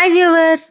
Hi viewers.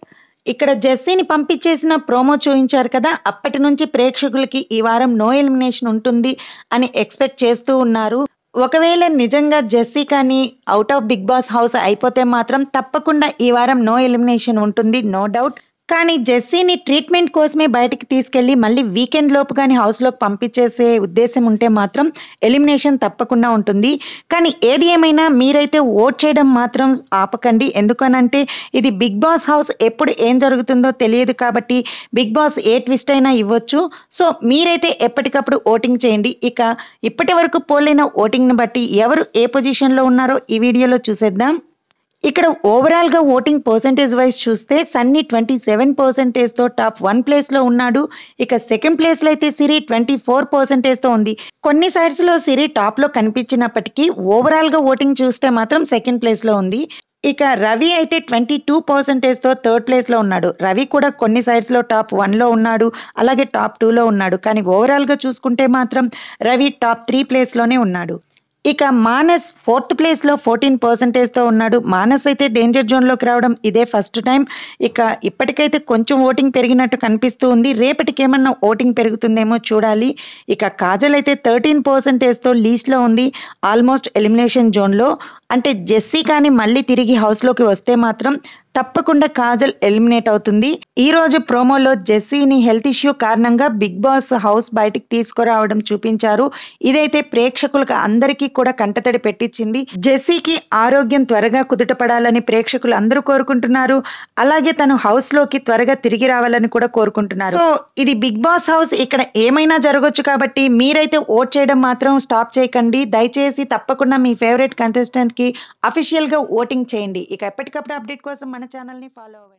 ఇక్కడ జెస్సీని పంపించేసిన promo చూపించారు కదా అప్పటి నుంచి ప్రేక్షకులకి ఈ వారం నో ఎలిమినేషన్ ఉంటుంది అని ఎక్స్పెక్ట్ చేస్తూ ఉన్నారు. ఒకవేళ నిజంగా జెస్సీ కానీ out of Bigg Boss house అయిపోతే మాత్రం తప్పకుండా ఈ వారం నో ఎలిమినేషన్ ఉంటుంది నో డౌట్. కానీ జెస్సీని ట్రీట్మెంట్ కోసమే బయటికి తీసుకెళ్ళి మళ్ళీ వీకెండ్ లోపు కానీ హౌస్లోకి పంపించేసే ఉద్దేశం ఉంటే మాత్రం ఎలిమినేషన్ తప్పకుండా ఉంటుంది. కానీ ఏది ఏమైనా మీరైతే ఓట్ చేయడం మాత్రం ఆపకండి. ఎందుకనంటే ఇది బిగ్ బాస్ హౌస్ ఎప్పుడు ఏం జరుగుతుందో తెలియదు కాబట్టి బిగ్ బాస్ ఏ ట్విస్ట్ అయినా ఇవ్వచ్చు. సో మీరైతే ఎప్పటికప్పుడు ఓటింగ్ చేయండి. ఇక ఇప్పటి వరకు పోలైన ఓటింగ్ని బట్టి ఎవరు ఏ పొజిషన్లో ఉన్నారో ఈ వీడియోలో చూసేద్దాం. ఇక్కడ ఓవరాల్గా ఓటింగ్ పర్సంటేజ్ వైజ్ చూస్తే సన్నీ ట్వంటీ సెవెన్ పర్సెంటేజ్తో టాప్ వన్ ప్లేస్లో ఉన్నాడు. ఇక సెకండ్ ప్లేస్లో అయితే సిరి ట్వంటీ ఫోర్ పర్సెంటేజ్తో ఉంది. కొన్ని సైడ్స్లో సిరి టాప్లో కనిపించినప్పటికీ ఓవరాల్గా ఓటింగ్ చూస్తే మాత్రం సెకండ్ ప్లేస్లో ఉంది. ఇక రవి అయితే ట్వంటీ టూ పర్సెంటేజ్తో థర్డ్ ప్లేస్లో ఉన్నాడు. రవి కూడా కొన్ని సైడ్స్లో టాప్ వన్లో ఉన్నాడు. అలాగే టాప్ టూ లో ఉన్నాడు. కానీ ఓవరాల్గా చూసుకుంటే మాత్రం రవి టాప్ త్రీ ప్లేస్లోనే ఉన్నాడు. ఇక మానస్ ఫోర్త్ ప్లేస్లో ఫోర్టీన్ పర్సెంటేజ్తో ఉన్నాడు. మానస్ అయితే డేంజర్ జోన్లోకి రావడం ఇదే ఫస్ట్ టైం ఇక ఇప్పటికైతే కొంచెం ఓటింగ్ పెరిగినట్టు కనిపిస్తూ ఉంది. రేపటికి ఏమన్నా ఓటింగ్ పెరుగుతుందేమో చూడాలి. ఇక కాజల్ అయితే థర్టీన్ పర్సెంటేజ్తో లీస్ట్లో ఉంది. ఆల్మోస్ట్ ఎలిమినేషన్ జోన్లో అంటే జెస్సీ కానీ మళ్ళీ తిరిగి హౌస్లోకి వస్తే మాత్రం తప్పకుండా కాజల్ ఎలిమినేట్ అవుతుంది. ఈ రోజు ప్రోమోలో జెస్సీని హెల్త్ ఇష్యూ కారణంగా బిగ్ బాస్ హౌస్ బయటికి తీసుకురావడం చూపించారు. ఇదైతే ప్రేక్షకులకు అందరికీ కూడా కంటతడి పెట్టించింది. జెస్సీకి ఆరోగ్యం త్వరగా కుదుటపడాలని ప్రేక్షకులు అందరూ కోరుకుంటున్నారు. అలాగే తను హౌస్లోకి త్వరగా తిరిగి రావాలని కూడా కోరుకుంటున్నారు. సో ఇది బిగ్ బాస్ హౌస్ ఇక్కడ ఏమైనా జరగవచ్చు కాబట్టి మీరైతే ఓట్ చేయడం మాత్రం స్టాప్ చేయకండి. దయచేసి తప్పకుండా మీ ఫేవరెట్ కంటెస్టెంట్ కి అఫీషియల్గా ఓటింగ్ చేయండి. ఇక ఎప్పటికప్పుడు అప్డేట్ కోసం మన ఛానల్ని ఫాలో అవ్వండి.